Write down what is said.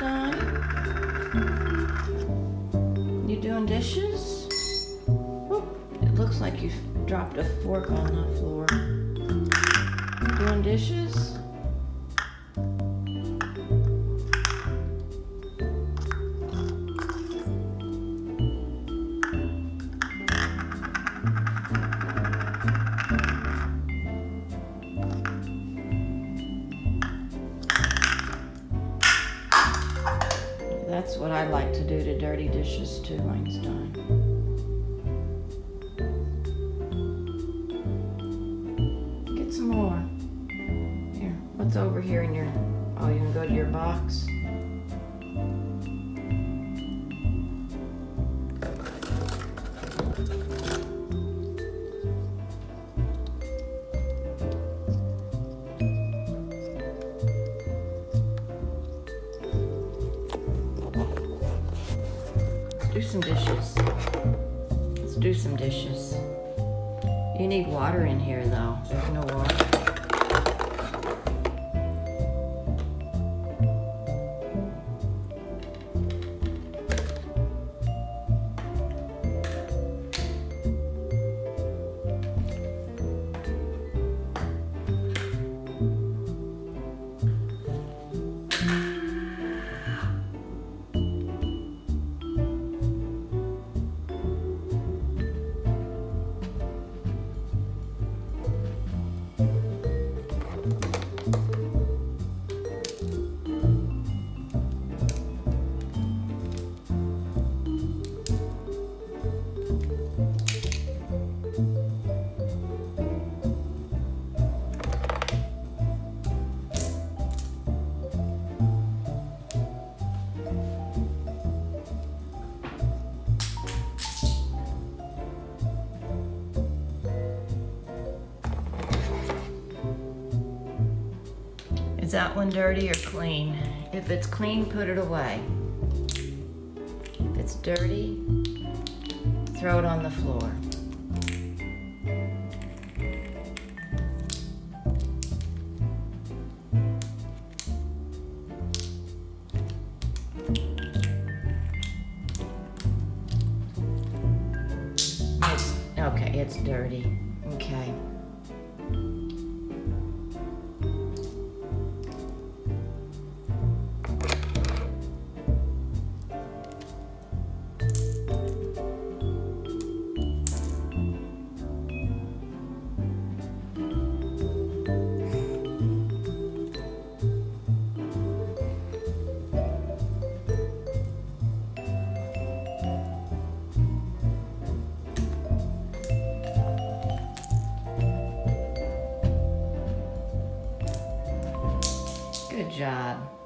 Einstein? You doing dishes? It looks like you dropped a fork on the floor. Doing dishes? That's what I like to do to dirty dishes too, Einstein. Get some more. Here, what's over here in your, oh, you can go to your box? Do some dishes. Let's do some dishes. You need water in here though. There's no water. Is that one dirty or clean? If it's clean, put it away. If it's dirty, throw it on the floor. Okay, it's dirty. Okay. Job.